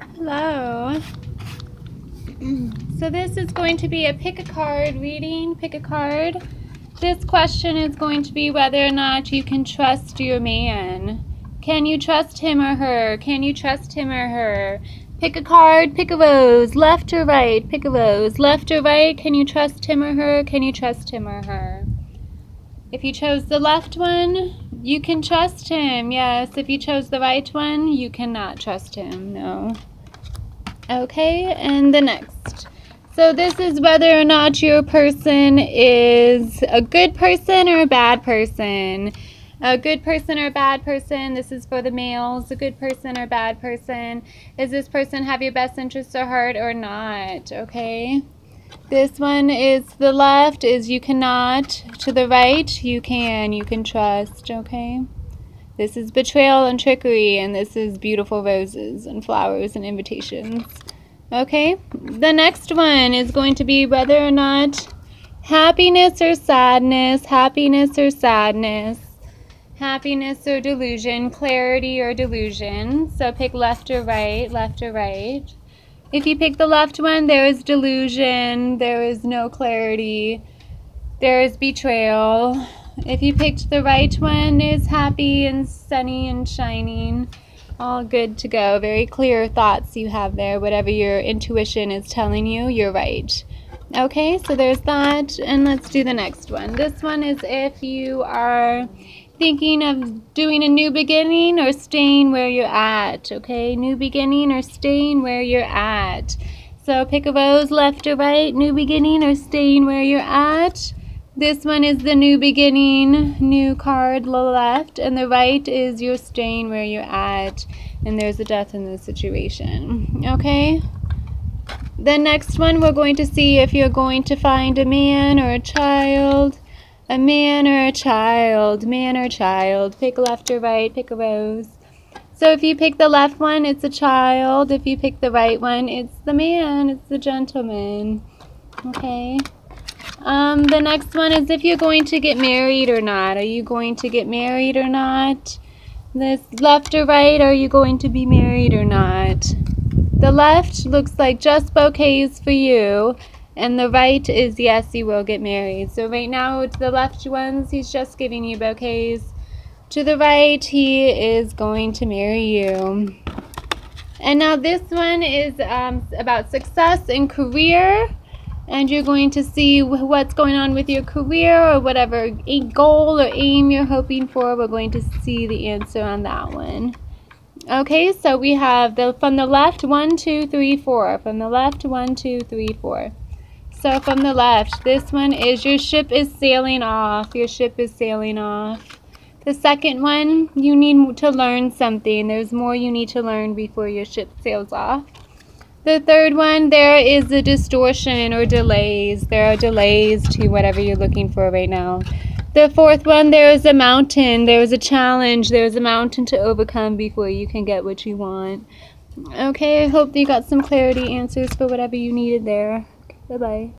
Hello. So this is going to be a pick a card reading. Pick a card. This question is going to be whether or not you can trust your man. Can you trust him or her? Can you trust him or her? Pick a card, pick a rose, left or right, pick a rose, left or right. Can you trust him or her? Can you trust him or her? If you chose the left one, you can trust him. Yes, if you chose the right one, you cannot trust him. No. Okay, and the next. So this is whether or not your person is a good person or a bad person. A good person or a bad person. This is for the males. A good person or bad person. Is this person have your best interests at heart or not? Okay. This one is the left is you cannot. To the right, you can. You can trust. Okay. This is betrayal and trickery, and this is beautiful roses and flowers and invitations. Okay, the next one is going to be whether or not happiness or sadness, happiness or sadness, happiness or delusion, clarity or delusion. So pick left or right, left or right. If you pick the left one, there is delusion, there is no clarity, there is betrayal. If you picked the right one, it's happy and sunny and shining. All good to go. Very clear thoughts you have there. Whatever your intuition is telling you, you're right. Okay, so there's that. And let's do the next one. This one is if you are thinking of doing a new beginning or staying where you're at. Okay, new beginning or staying where you're at. So pick a rose left or right, new beginning or staying where you're at. This one is the new beginning, new card left, and the right is you're staying where you're at, and there's a death in the situation. Okay? The next one, we're going to see if you're going to find a man or a child, a man or a child, man or child. Pick left or right, pick a rose. So if you pick the left one, it's a child. If you pick the right one, it's the man, it's the gentleman. Okay? Um, the next one is if you're going to get married or not. Are you going to get married or not? This left or right, are you going to be married or not? The left looks like just bouquets for you, and the right is yes, you will get married. So right now, to the left ones, he's just giving you bouquets. To the right, he is going to marry you. And now this one is um, about success in career and you're going to see what's going on with your career or whatever goal or aim you're hoping for. We're going to see the answer on that one. Okay, so we have the from the left one, two, three, four. From the left one, two, three, four. So from the left, this one is your ship is sailing off. Your ship is sailing off. The second one, you need to learn something. There's more you need to learn before your ship sails off. The third one, there is a distortion or delays. There are delays to whatever you're looking for right now. The fourth one, there is a mountain. There is a challenge. There is a mountain to overcome before you can get what you want. Okay, I hope you got some clarity answers for whatever you needed there. Bye-bye.